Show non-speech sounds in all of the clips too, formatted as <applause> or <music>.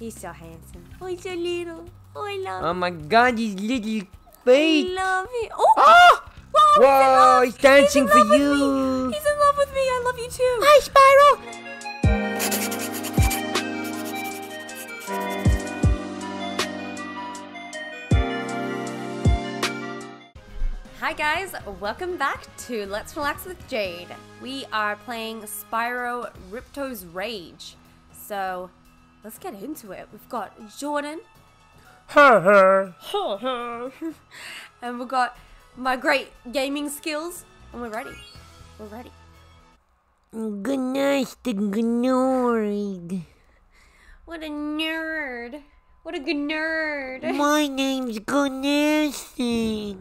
He's so handsome. Oh, he's so little. Oh, I love Oh my god, these little feet. I love it. Oh! Ah! Whoa, Whoa, he's, he's dancing in for you. He's in love with me. I love you too. Hi, Spyro. Hi guys, welcome back to Let's Relax with Jade. We are playing Spyro Ripto's Rage. So, let's get into it. We've got Jordan. <laughs> and we've got my great gaming skills. And we're ready. We're ready. Good night, the Gnorig. What a nerd. What a good nerd. <laughs> My name's Gunasty.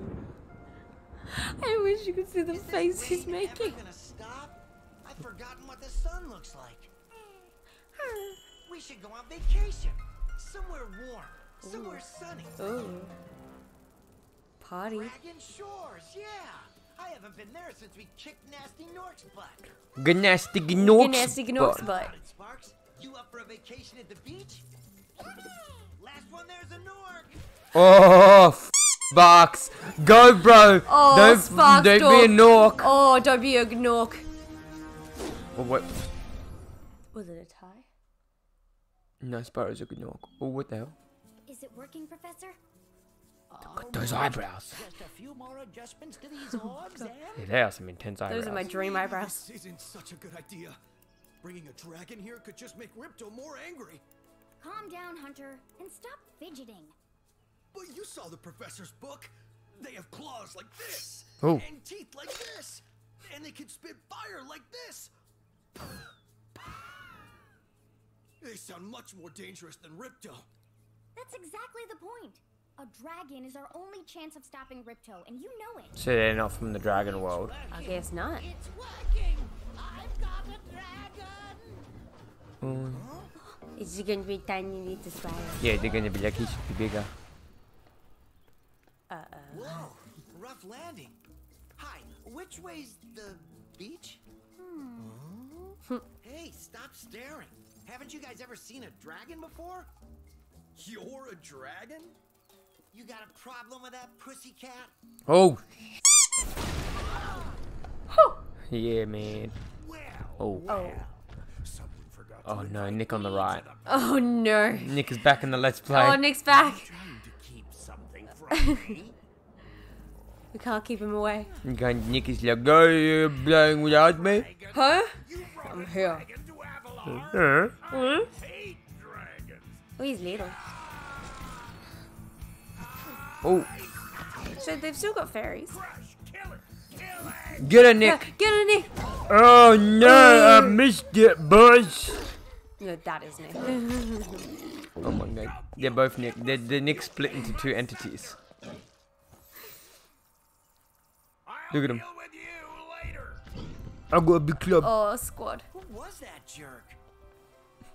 I wish you could see the face he's Ever making. gonna stop? I've forgotten what the sun looks like. We should go on vacation. Somewhere warm. Somewhere sunny. Ooh. Party. Dragon Shores, yeah. I haven't been there since we kicked Gnasty Gnorc's butt. Gnasty Gnorc's. Gnasty Gnorc's butt. Got Sparx? You up for a vacation at the beach? Last one there's a Gnorc. Oh, f- box. Go, bro. Oh, don't Sparx don't dog. be a Nork. Oh, don't be a Gnorc. Oh, what? Was it a tie? No, Spyro's a Gnorc. Oh, what the hell? Is it working, Professor? Got those eyebrows. Just a few more adjustments to these <laughs> orbs, eh? Yeah, they are some intense eyebrows. Those are my dream eyebrows. This isn't such a good idea. Bringing a dragon here could just make Ripto more angry. Calm down, Hunter, and stop fidgeting. But you saw the professor's book. They have claws like this. Oh. And teeth like this. And they can spit fire like this. They sound much more dangerous than Ripto. That's exactly the point. A dragon is our only chance of stopping Ripto, and you know it. So they're not from the dragon world. I guess not. It's working. I've got a dragon. Is it gonna be tiny little spider? Yeah, they're gonna be like, he should be bigger. Uh oh. Whoa, rough landing. Hi, which way's the beach? Hmm. <laughs> hey, stop staring. Haven't you guys ever seen a dragon before? You're a dragon? You got a problem with that pussycat? Oh. <laughs> yeah, man. Well, Oh. Oh. Oh no, Nick on the right. Oh no. Nick is back in the Let's Play. Oh, Nick's back. trying to keep something from <laughs> me. We can't keep him away. Okay, Nick is like, go, you playing without me? Huh? I'm here. Huh? Oh, he's little. Oh, So they've still got fairies. get Yeah, Nick. get a Nick. Oh no, I missed it, boys. No, that is Nick. <laughs> Oh my god, they're both Nick. They're, they're Nick split into two entities. Look at him. I got a big club. oh, squad. Who was that jerk?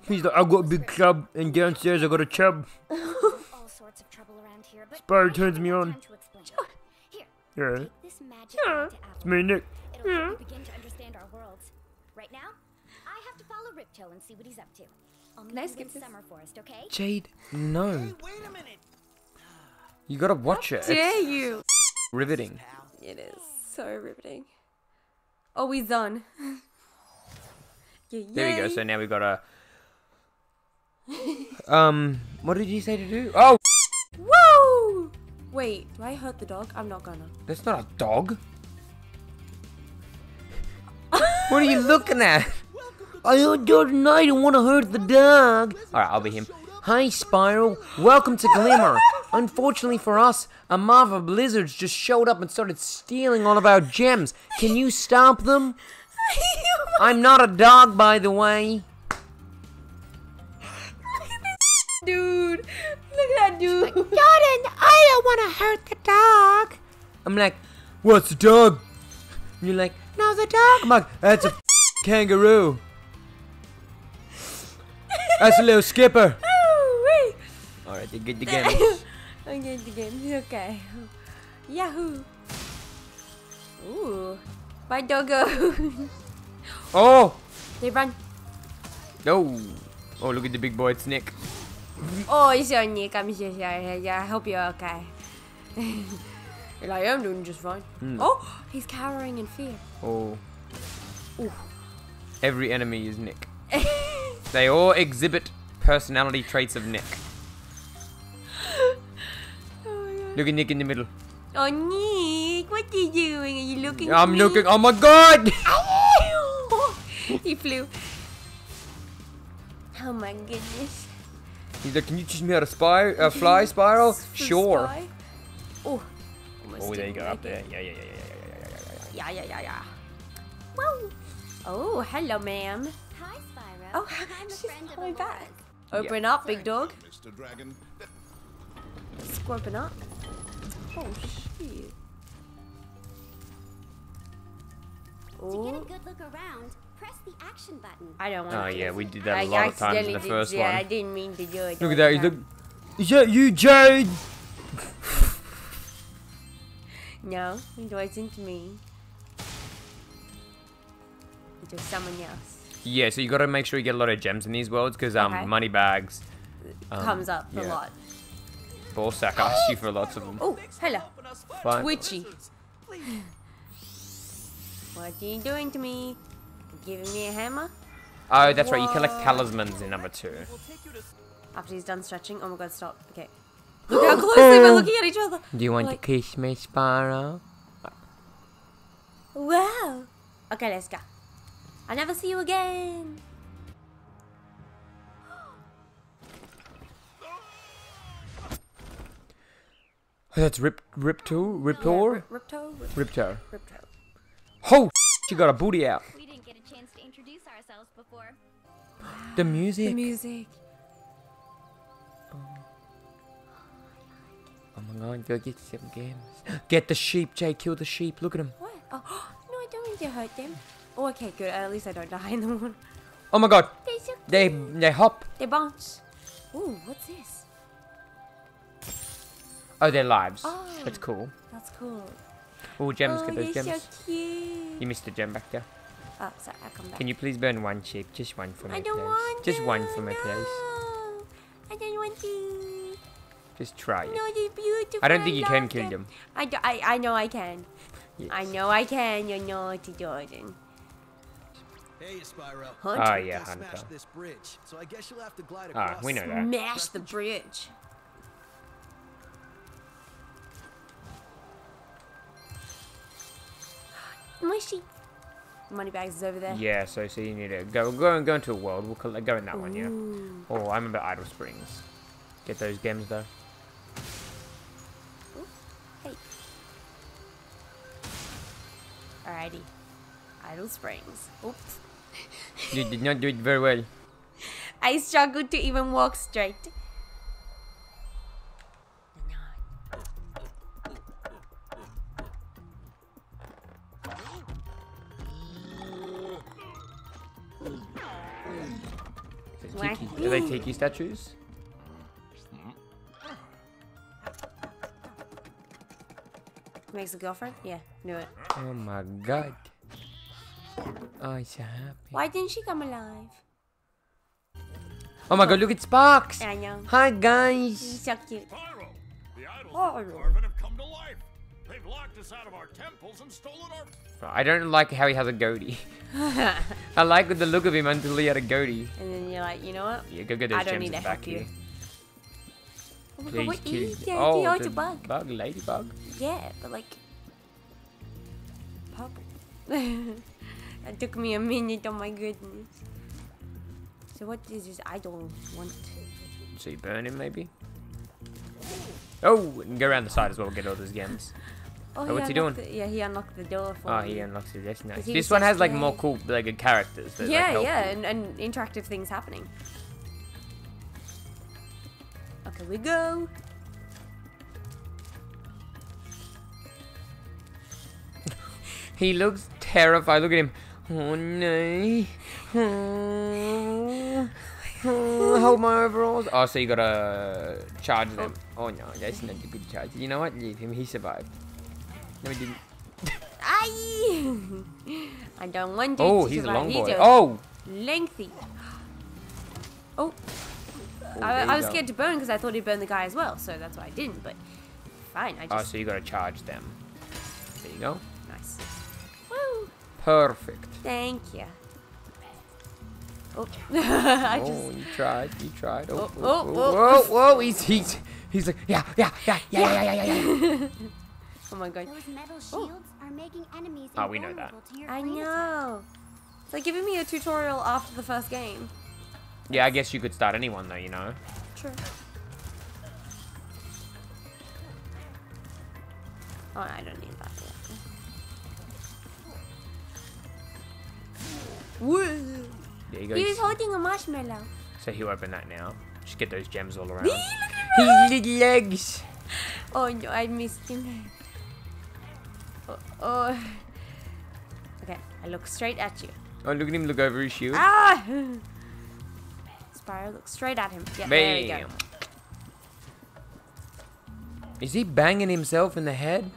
He's like, I got a big club, and downstairs I got a chub. <laughs> All sorts of trouble around here, but Spyro turns me on. time to explain. Here, Yeah, this magic yeah. it's me, Nick. It'll help begin to understand our worlds. Right now, I have to follow Ripto and see what he's up to. I'll meet Can you skip in? Summer Forest, okay? Jade, no. Hey, wait a minute. You gotta watch it. Dare It's you? riveting. It is so riveting. Oh, he's done. <laughs> yeah, There we go. So now we've got a. <laughs> Um, what did you say to do? Oh, Woo! Wait, do I hurt the dog? I'm not gonna. that's not a dog. <laughs> what are you looking at? I heard Jordan I don't want to hurt the dog. Alright, I'll be him. Hi, Spyro. Welcome to Glimmer. Unfortunately for us, a mob of blizzards just showed up and started stealing all of our gems. Can you stop them? <laughs> I'm not a dog, by the way. Look at this dude, look at that dude. Jordan, I don't want to hurt the dog. I'm like, what's the dog? And you're like, no, the dog. I'm like, that's a <laughs> kangaroo. That's a little skipper. Oh, All right, they get the game. I'm getting the game. Okay. Yahoo. Ooh. My doggo. <laughs> Oh, they run. no. Oh, look at the big boy. It's Nick. Oh, it's on Nick. I'm so sorry. I hope you're okay. You're <laughs> like, I'm doing just fine. Hmm. Oh, he's cowering in fear. Oh. Ooh. Every enemy is Nick. <laughs> They all exhibit personality traits of Nick. Look at Nick in the middle. Oh, Nick, what are you doing? Are you looking? I'm at me? looking. Oh my god! <laughs> he flew. Oh my goodness. He's like, can you teach me how to spy, uh, fly, Spyro? Sure. spy? Oh. Oh, there you didn't go, up there. Yeah, yeah, yeah, yeah, yeah, yeah, yeah, yeah, yeah. Yeah, yeah, yeah, yeah. Oh, hello, ma'am. Hi, Spyro. Oh, I'm a she's of coming back. Aurora's. Open up, big dog. Mr. Dragon. Scorping up. Oh, shit. To get a Oh, good look around, press the action button. I don't want Oh to. yeah, we did that a I lot of times in accidentally the did- first yeah, I one. didn't mean to do it. Look at that. the He's like, time. is that you, Jade? <laughs> No, it wasn't me. It was someone else. Yeah, so you got to make sure you get a lot of gems in these worlds because um, Okay. Moneybags, um, Comes up a lot. You for lots of them. Oh, hello. Fine. Twitchy. What are you doing to me? Giving me a hammer? Oh, that's right. You collect talismans in number two. After he's done stretching. Oh my god, stop. Okay. Look how <gasps> close they were looking at each other. Do you want Like- to kiss me, Sparrow? Wow. Okay, let's go. I'll never see you again. Oh, that's Rip Riptor? Yeah, Riptor? Rip- Ripto? Rip- Riptor. Ripto. Oh, she got a booty out. We didn't get a chance to introduce ourselves before. The The music. music. Oh my god, go get some games. Get the sheep, Jay. Kill the sheep. Look at him. What? Oh, <gasps> no, I don't mean to hurt them. Oh, okay, good. At least I don't die in the water. Oh my god. They're so They they hop. They bounce. Ooh, what's this? Oh, their lives. Oh. That's cool. That's cool. Oh, gems. oh, get those they're gems. so cute. You missed a gem back there. Oh, sorry, I'll come back. Can you please burn one sheep? Just one for me, I don't please. want Just to. one for me, no. please. I don't want to. Just try it. No, they're beautiful. I don't think you can kill them. them. I, do, I, I know I can. Yes. I know I can. You're naughty, Jordan. Hey, Spyro. Hunter. Ah, They yeah, smashed Hunter. this bridge, so I guess you'll have to glide Ah, we know that. Smash the bridge. Mushy. Moneybags is over there. Yeah, so so you need to go go and go into a world. We'll collect, go in that one, yeah. Oh, I remember Idle Springs. Get those gems though. Hey. Alrighty. Idle Springs. Oops. You did not do it very well. <laughs> I struggled to even walk straight. Tiki? Are they tiki statues? Makes a girlfriend? Yeah, knew it. Oh my god. Oh, I'm so happy. Why didn't she come alive? Oh my god, look at Sparx! I know. Hi He's guys! so cute. Pyro, locked us out of our temples and stolen our. I don't like how he has a goatee. <laughs> I like the look of him until he had a goatee. And then you're like, you know what? Yeah, go get I don't gems need to back help you. here. Oh my god, Please what kill is that? Oh, oh the the old bug. bug, ladybug. Yeah, but like purple. <laughs> that took me a minute. Oh my goodness. So what is this? I don't want. So you burn him maybe? Oh, and go around the side as well, get all those gems. <laughs> Oh, Oh, what's he doing? The, yeah, he unlocked the door for Oh, me. he unlocks it. That's nice. This one has like more cool, like characters. That, Yeah, help yeah, and, and interactive things happening. Okay, we go. <laughs> He looks terrified. Look at him. Oh no. Oh. Oh, hold my overalls. Oh, so you gotta charge oh. them. Oh no, that's not a good charge. You know what? Leave him. He survived. No, I didn't. Aye! I don't want oh, to. Oh, he's a long boy. Oh! Lengthy. Oh. oh I, I, was go. scared to burn because I thought he'd burn the guy as well, so that's why I didn't, but fine. I oh, just... Oh, so you gotta charge them. There you go. Nice. Woo! Perfect. Thank you. Oh, <laughs> I oh, just... oh you tried, you tried. Oh, oh, oh, oh, oh, oh. Whoa, whoa, he's, he's, he's like, yeah, yeah, yeah, yeah, yeah, yeah, yeah. yeah. <laughs> oh my god. Those metal oh. shields are making enemies Oh, we know that. invulnerable to your I flame attack. know. It's like giving me a tutorial after the first game. Yeah, I guess you could start anyone though, you know. True. Oh, I don't need that. Woo! There you go. He was holding a marshmallow. So he'll open that now. Just get those gems all around. Look at His little legs. Oh no, I missed him. Oh. Okay, I look straight at you. Oh, look at him look over his shield. Ah! Spyro, look straight at him. Yeah, there you Bam. go. Is he banging himself in the head?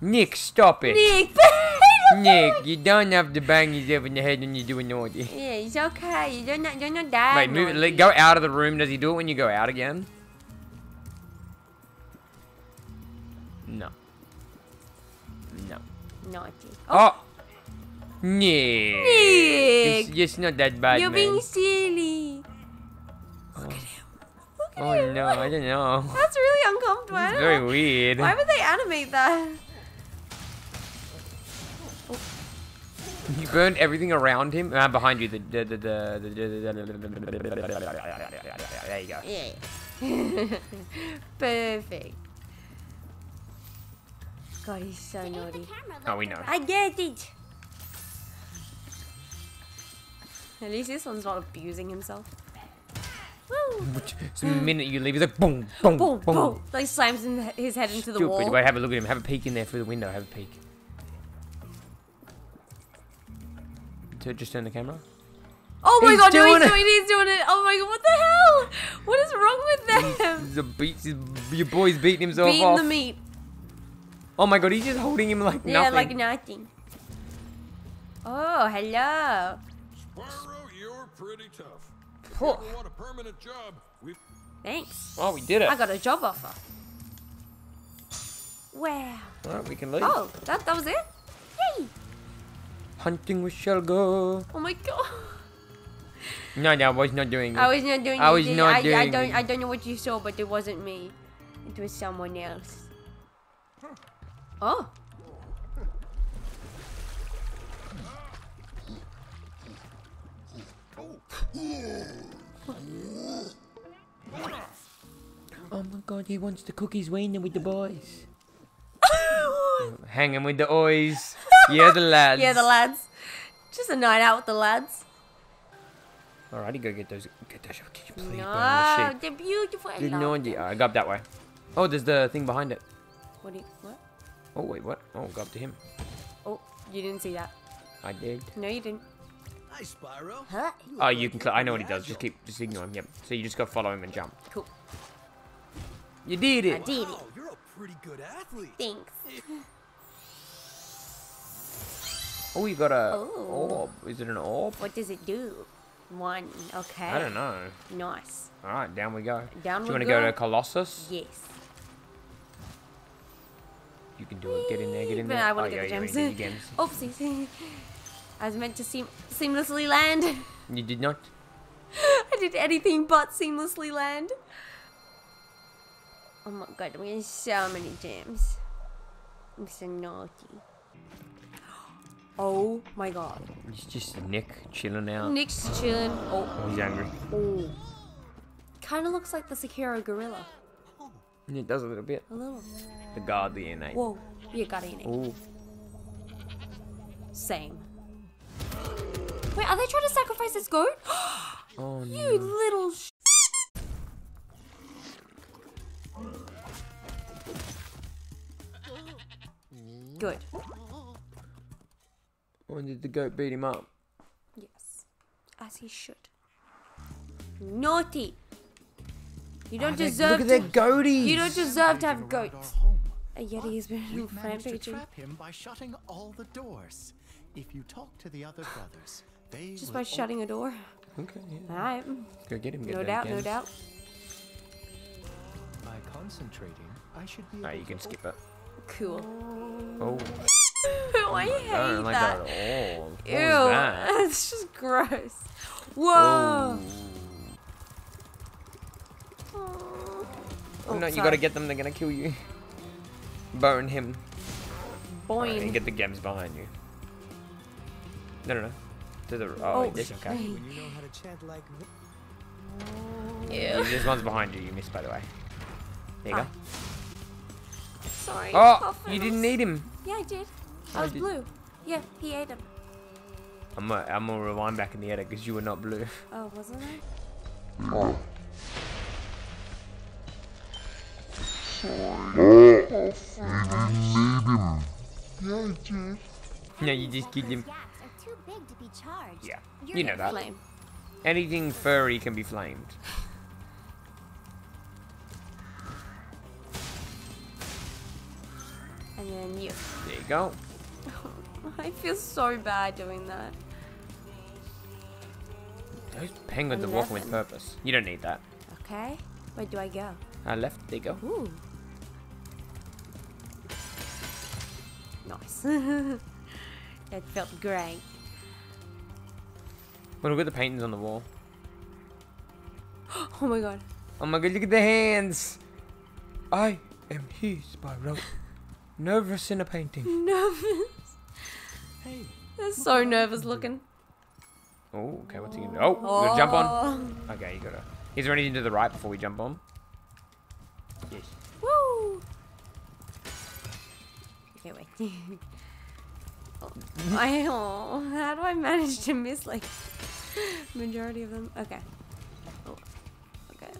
Nick, stop it. Nick! <laughs> Nick, you don't have to bang yourself in the head when you're doing naughty. Yeah, it's okay. You're not, you're not that. Wait, move Let, go out of the room. Does he do it when you go out again? No. Naughty. Oh! Nick! It's Nick! just not that bad, You're man. being silly. oh. Look at him. oh him. no, I don't know. That's really uncomfortable. It's very know. weird. Why would they animate that? You burned everything around him. Ah, behind you. The, the, the, the, the, the, the, there you go. Yeah. Perfect. God, he's so To naughty. camera, Oh, we know. I get it. At least this one's not abusing himself. Woo! So the minute you leave, he's like boom, boom, Boom, boom. boom. Like slams in his head into the wall. Wait, have a look at him. Have a peek in there through the window. Have a peek. So just turn the camera. Oh my He's god, no, doing he's it. doing it, he's doing it. Oh my god, what the hell? What is wrong with them? The beats. Your boy's beating himself Beating off. the meat. Oh my god, he's just holding him like Yeah, nothing. Yeah, like nothing. Oh, hello. Spyro, you're pretty tough. If you ever want a permanent job, we Thanks. oh, we did it. I got a job offer. Wow. All right, we can leave. Oh, that, that was it? Yay. Hunting shall go. Oh my god. <laughs> No, no, I was not doing it. I was not doing it. I was not I, I doing don't it. I don't know what you saw, but it wasn't me. It was someone else. Oh. Oh my god, he wants the cookies wiener with the boys. <laughs> Hanging with the boys. <laughs> Yeah, the lads. yeah, the lads. Just a night out with the lads. Alrighty, go get those. Get those. Can you please burn the No, they're beautiful. I Good love no them. idea. I go up that way. Oh, there's the thing behind it. What? Do you, what? Oh wait, what? Oh, go up to him. Oh, you didn't see that. I did. No, you didn't. Hi, Spyro. Huh? Oh, you can. I know what he does. Just keep. Just ignore him. Yep. So you just go follow him and jump. Cool. You did I it. did it. Wow, you're a pretty good athlete. Thanks. <laughs> Oh, you got a Oh. orb. Is it an orb? What does it do? One. Okay. I don't know. Nice. All right, down we go. Down Do you want to go go. to Colossus? Yes. You can do it. Get in there. Get in there. I want oh, to yeah, get the yeah, gems. you need the gems. <laughs> Oopsies. <laughs> I was meant to seam seamlessly land. <laughs> You did not. I did anything but seamlessly land. Oh my god, we have so many gems. I'm so naughty. Oh my god. It's just Nick chilling out. Nick's chilling. Oh, Oh, he's angry. oh. Kind of looks like the Sekiro gorilla. It does a little bit. A little. The guardian, eh? Whoa. You got it. Ooh. Same. Wait, are they trying to sacrifice this goat? <gasps> oh you no. little sh- Good. When did the goat beat him up? Yes. As he should. Naughty. You don't Oh, deserve Look at their to. goatees. You don't deserve to have goats. our home. A Yeti has been We've managed to trap him by shutting all the doors. If you talk to the other brothers, They Just by shutting a door. Okay, yeah. Alright. Go get him. Get No those doubt, no doubt. By concentrating, I should be. Alright, you can skip it. Cool. Oh, oh. <laughs> I oh hate I don't like that. Oh, that <laughs> at all. What Ew. was that? It's just gross. Whoa. Oh. Oh, Oh, no, you gotta get them. They're gonna kill you. Burn him. Alright, Boing. and get the gems behind you. No, no, no. To the Oh, oh, this okay. shit. When you know how to chant like this. Oh. Ew. This one's behind you. You missed, by the way. There you go. Ah. Sorry. Oh, Puffin, you I'm didn't s- need him. Yeah, I did. Oh, I was did- blue. Yeah, he ate him. I'm gonna, I'm gonna rewind back in the edit because you were not blue. Oh, wasn't I? No, you just killed him. Those yaks are too big to be charged. Yeah, You're know that. Flame. Anything furry can be flamed. And then you. There you go. <laughs> I feel so bad doing that. Those penguins are walking with purpose. You don't need that. Okay. Where do I go? Uh, left. There you go. Ooh. Nice. <laughs> that felt great. Well, look at the paintings on the wall. <gasps> Oh my god. Oh my god, look at the hands! I am he, Spyro. <laughs> Nervous in a painting. Nervous. Hey, They're so nervous looking. Oh, okay, what's he gonna do? Oh, you gonna jump on? Oh. Okay, you gotta. Is there anything to the right before we jump on? Yes. <laughs> I, oh, how do I manage to miss like majority of them? Okay. Oh, okay.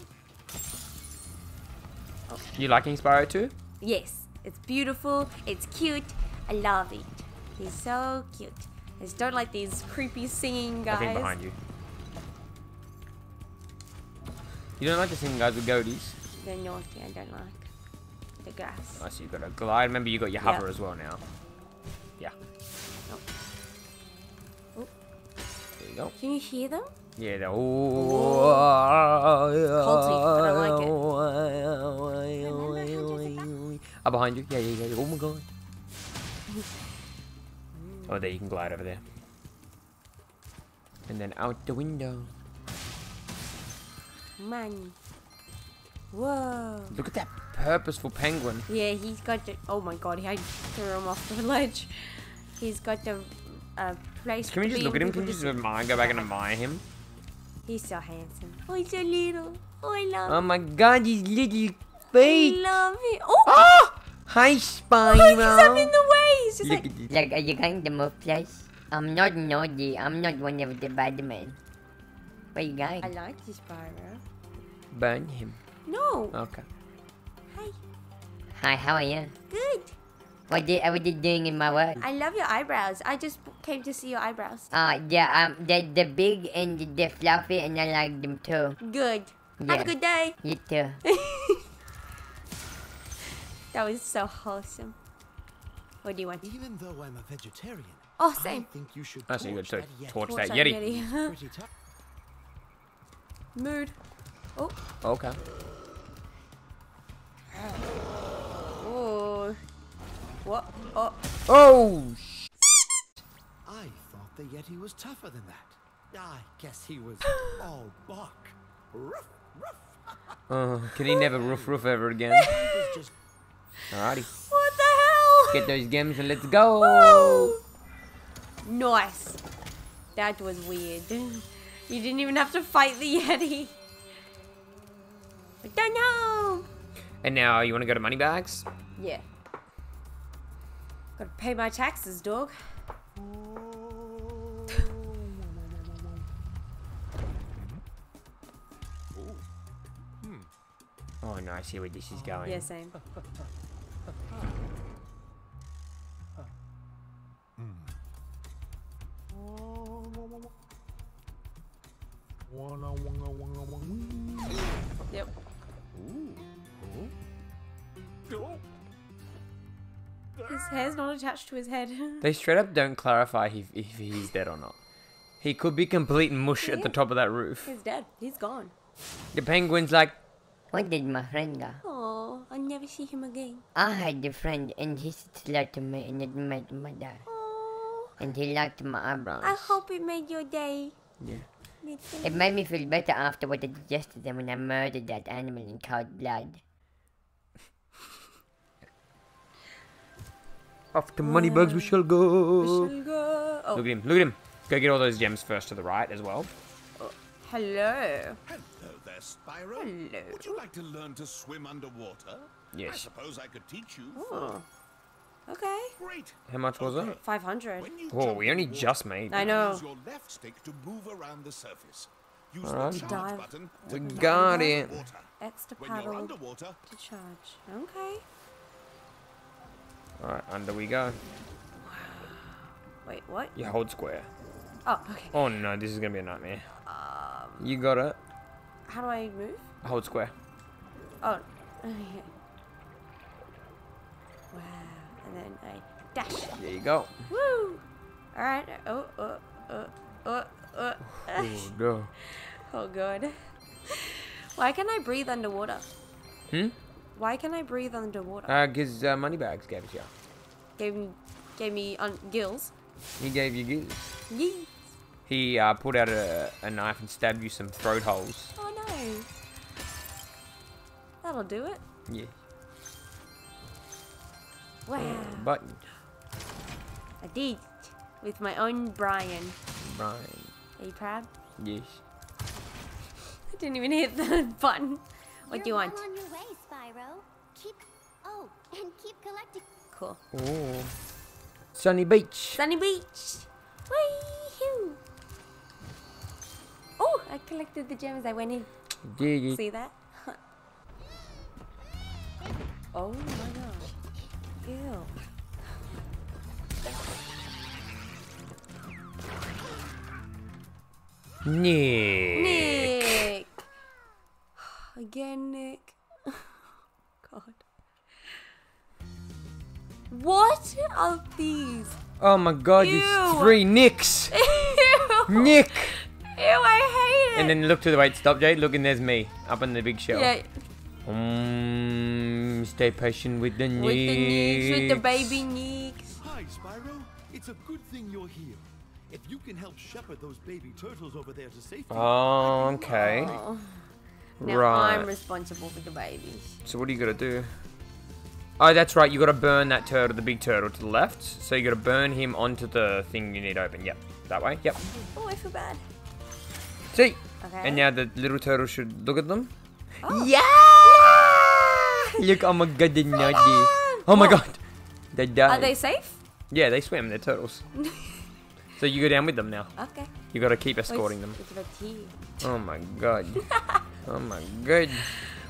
You liking Spyro too? Yes, it's beautiful. It's cute. I love it. He's so cute. I just don't like these creepy singing guys. I think behind you. You don't like the singing guys with goatees? They're naughty. I don't like the grass. I see you got a glide. Remember, you got your hover as well now. Yeah. Oh. oh. There you go. Can you hear them? Yeah, they're. Oh, Oh, behind you. Yeah, yeah, yeah. Oh my god. Oh, there you can glide over there. And then out the window. Man. Whoa. Look at that purposeful penguin. Yeah, he's got the. Oh my god, I threw him off the <laughs> ledge. He's got the uh, place. Can we just look at him? Can we just admire, go back and admire him? He's so handsome. Oh, he's so little. Oh, I love Oh my god, his little I love him. Oh, Ah! Hi, oh he's up in the way. He's just Look like. at this. Like, are you going to move, please? I'm not naughty. I'm not one of the bad men. Where you going? I like this Spyro. Burn him. No. Okay. Hi. Hi, how are you? Good. What did I was you doing in my work? I love your eyebrows. I just came to see your eyebrows. Uh, yeah, um, the the big and the, the fluffy, and I like them too. Good. Have a good day. You too. <laughs> That was so wholesome. What do you want? Even though I'm a vegetarian, Oh, I same. think you should I see you torch got to that Yeti. torch Torch that that Yeti. Yeti. <laughs> Mood. Oh. Okay. Oh. What? Oh. Oh, sh- I thought the Yeti was tougher than that. I guess he was <laughs> all buck. Ruff, ruff. <laughs> uh, can he never roof roof ever again? He was Alrighty. What the hell? Get those gems and let's go. Woo! Nice. That was weird. You didn't even have to fight the Yeti. I don't know. And now you want to go to Moneybags? Yeah. Gotta pay my taxes, dog. Oh no, I see where this is going. Yeah, same. Hmm. Hair's not attached to his head. <laughs> They straight up don't clarify if, if he's dead or not. He could be complete mush at the top of that roof. He's dead. He's gone. The penguin's like, Where did my friend go? Oh, I'll never see him again. I had a friend and he slaughtered me and it made my day. Oh, And he liked my eyebrows. I hope it made your day. Yeah. It made me feel better after what I did yesterday when I murdered that animal in cold blood. Off to Moneybags we shall go. Shall go. Oh, Look at him, look at him. Go get all those gems first to the right as well. Oh, hello. Hello there, Spyro. Hello. Would you like to learn to swim underwater? Yes. I Yes. suppose I could teach you. Oh, okay. Great. How much was Okay. it? 500. When you Oh, we only in just water, made I know. Use your left stick to move around the surface. Use Alright. the charge Dive. button We to got dive it. underwater. Extra When you're paddle underwater, to charge. Okay. Alright, under we go. Wait, what? You hold square. Oh, okay. Oh no, this is gonna be a nightmare. Um, You got it. how do I move? Hold square. Oh. okay. <laughs> Wow. And then I dash. There you go. Woo! Alright. Oh, oh, oh, oh, oh. Oh no. oh, God. Why can I breathe underwater? Hmm? Why can I breathe underwater? Uh, cause uh, Moneybags gave it to you. gave me, gave me un- gills. He gave you gills. Yee. He uh, pulled out a, a knife and stabbed you some throat holes. Oh no. That'll do it. Yeah. Wow. Button. I did. With my own Brian. Brian. Are you proud? Yes. I didn't even hit the <laughs> button. What do you You're want? Well on your way, Spyro. Keep. Oh, and keep collecting. Cool. Oh. Sunny Beach. Sunny Beach. Wee-hoo. Oh, I collected the gems. I went in. Yeah, yeah. See that? oh my gosh. Ew. Nick. Nick. <sighs> Again, Nick. What are these? Oh my god, Ew. there's three Nicks. <laughs> Ew. Nick. Ew, I hate it. And then look to the right. Stop, Jade. Look, and there's me up on the big shelf. yeah, Mm, stay patient with the Nicks. with the Nicks, with the baby Nicks. Hi, Spyro. It's a good thing you're here. If you can help shepherd those baby turtles over there to safety. Oh, okay. Oh. Now Right. I'm responsible for the babies. So what do you gotta do? Oh, that's right. You gotta burn that turtle, the big turtle, to the left. So you gotta burn him onto the thing you need open. Yep, that way. Yep. Oh, I feel bad. See. Okay. And now the little turtle should look at them. Oh. Yeah. Look, oh my god, they're naughty. Oh my god, they died. Are they safe? Yeah, they swim. They're turtles. <laughs> so you go down with them now. Okay. You gotta keep escorting them. About tea. Oh my god. <laughs> oh my god.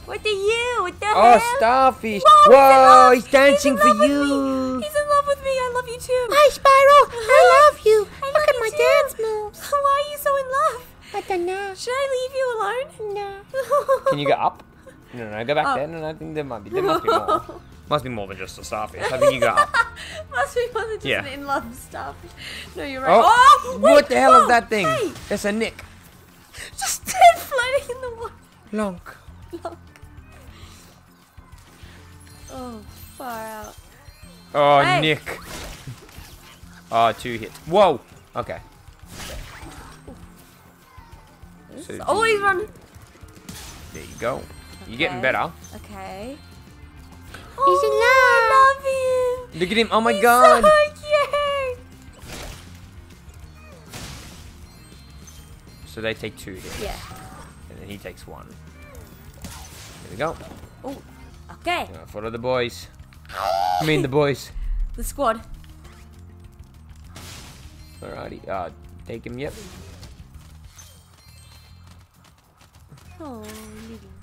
What are you? What the Oh, hell? starfish! Whoa, he's in Whoa, love. he's dancing in for love with you. me. He's in love with me. I love you too. Hi, Spyro. Uh-huh. I love you! I Look love at you my too. dance moves! <laughs> Why are you so in love? I don't know. Should I leave you alone? No. <laughs> Can you go up? No, no, go back Oh. there. No, no, I think there might be. There must be more. <laughs> must be more than just a starfish. I think you go up. Must be more than just Yeah. an in love stuff. No, you're right. Oh, Oh, what the hell whoa, is oh, that thing? Hey, That's a nick. just dead floating in the water. Lonk. Look. Oh, far out. Oh, Hey. Nick. Oh, two hits. Whoa. Okay. So Always run. there you go. You're getting better. Okay. He's in Oh, I love him. Look at him. Oh my He's god. So cute. So they take two hits. Yeah. And then he takes one. There we go. Oh. Okay. Now follow the boys. I mean the boys. <laughs> The squad. Alrighty. Uh, take him. Yep. Oh,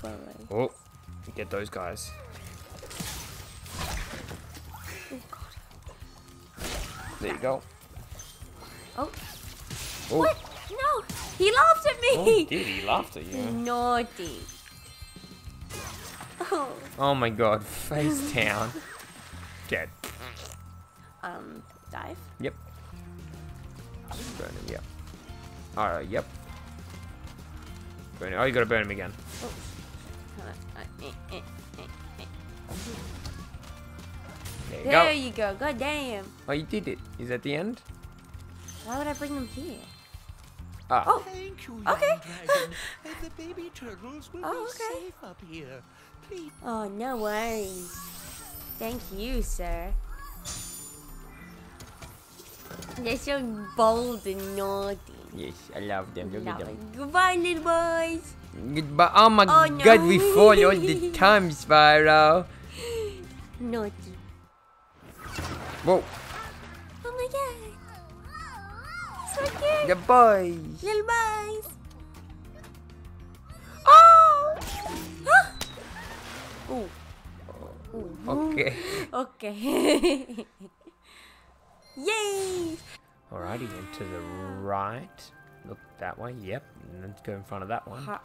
little. Oh, get those guys. Oh God. There you go. Oh. Oh, What? No. He laughed at me! oh dude, he laughed at you. Naughty. Oh. <laughs> Oh my god, face down. Dead. Um. Dive. Yep. Burn him, yep. Alright, yep. Burn him. Oh, you gotta burn him again. Eh. There you There go. you go. God damn. Oh, you did it. Is that the end? Why would I bring them here? Ah. Oh. Thank you, Okay. dragon. <laughs> And the baby turtles will Oh, be okay. safe up here. Please. Oh, no worries. Thank you, sir. They're so bold and naughty. Yes, I love them. Look at them. it. Goodbye, little boys. Goodbye. Oh my Oh, no. god, we fall all the <laughs> time, Spyro. Naughty. Whoa, Oh my god. So cute. the boys. Little boys. Ooh. Ooh. Okay. <laughs> Okay. <laughs> Yay! Alrighty, then to the right. Look that way. Yep. And then go in front of that one. Ha-.